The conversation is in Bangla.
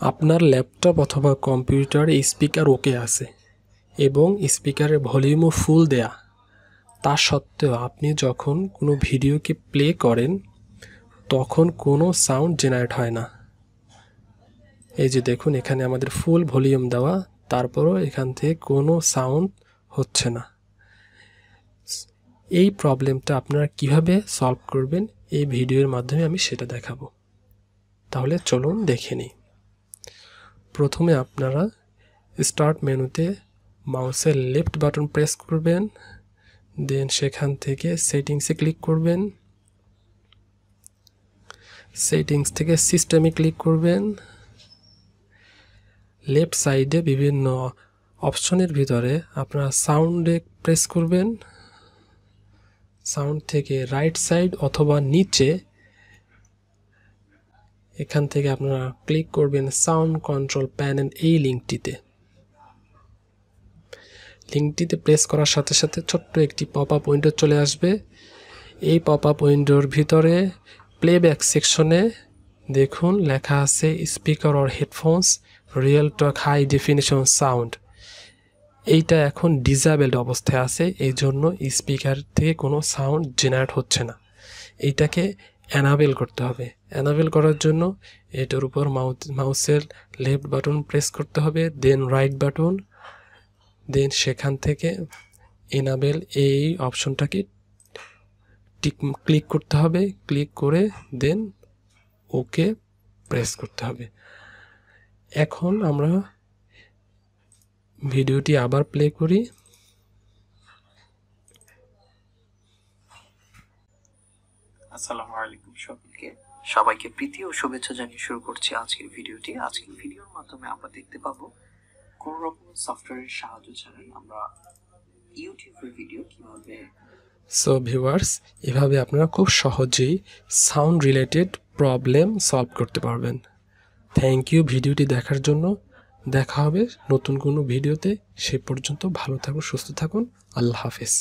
আপনার ল্যাপটপ অথবা কম্পিউটারে স্পিকার ওকে আছে এবং স্পিকারের ভলিউমও ফুল দেয়া। তা সত্ত্বেও আপনি যখন কোনো ভিডিওকে প্লে করেন, তখন কোনো সাউন্ড জেনারেট হয় না। এই যে দেখুন, এখানে আমাদের ফুল ভলিউম দেওয়া, তারপরও এখান থেকে কোনো সাউন্ড হচ্ছে না। এই প্রবলেমটা আপনারা কীভাবে সলভ করবেন, এই ভিডিওর মাধ্যমে আমি সেটা দেখাবো। তাহলে চলুন দেখে নিই। প্রথমে আপনারা স্টার্ট মেনুতে মাউসের লেফট বাটন প্রেস করবেন দেন সেখান থেকে সেটিংসে ক্লিক করবেন। সেটিংস থেকে সিস্টেমে ক্লিক করবেন। লেফট সাইডে বিভিন্ন অপশনের ভিতরে আপনারা সাউন্ডে প্রেস করবেন। সাউন্ড থেকে রাইট সাইড অথবা নিচে এখান থেকে আপনারা ক্লিক করবেন সাউন্ড কন্ট্রোল প্যানেল এই লিঙ্কটিতে। লিঙ্কটিতে প্রেস করার সাথে সাথে ছোট্ট একটি পপ আপ উইন্ডো চলে আসবে। এই পপ আপ উইন্ডোর ভিতরে প্লেব্যাক সেকশনে দেখুন লেখা আছে speaker or headphones real talk high definition sound এইটা এখন ডিজাবেলড অবস্থায় আছে এই জন্য স্পিকার থেকে কোনো সাউন্ড জেনারেট হচ্ছে না। এইটাকে অ্যানাবেল করতে হবে। অ্যানাবেল করার জন্য এটার উপর মাউসের লেফট বাটন প্রেস করতে হবে দেন রাইট বাটন দেন সেখান থেকে এনাবেল এই অপশনটাকে টিক ক্লিক করতে হবে। ক্লিক করে দেন ওকে প্রেস করতে হবে। এখন আমরা ভিডিওটি আবার প্লে করি। আসসালামু আলাইকুম সকলকে। সবাইকে প্রীতি ও শুভেচ্ছা জানিয়ে শুরু করছি আজকের ভিডিওটি। আজকের ভিডিওর মাধ্যমে আমরা দেখতে পাবো কোন রকম সফটওয়্যারের সাহায্য ছাড়াই আমরা ইউটিউবের ভিডিও কীভাবে সো ভিউয়ার্স এভাবে আপনারা খুব সহজেই সাউন্ড রিলেটেড প্রবলেম সলভ করতে পারবেন। থ্যাংক ইউ ভিডিওটি দেখার জন্য। দেখা হবে নতুন কোনো ভিডিওতে। সে পর্যন্ত ভালো থাকুন সুস্থ থাকুন। আল্লাহ হাফেজ।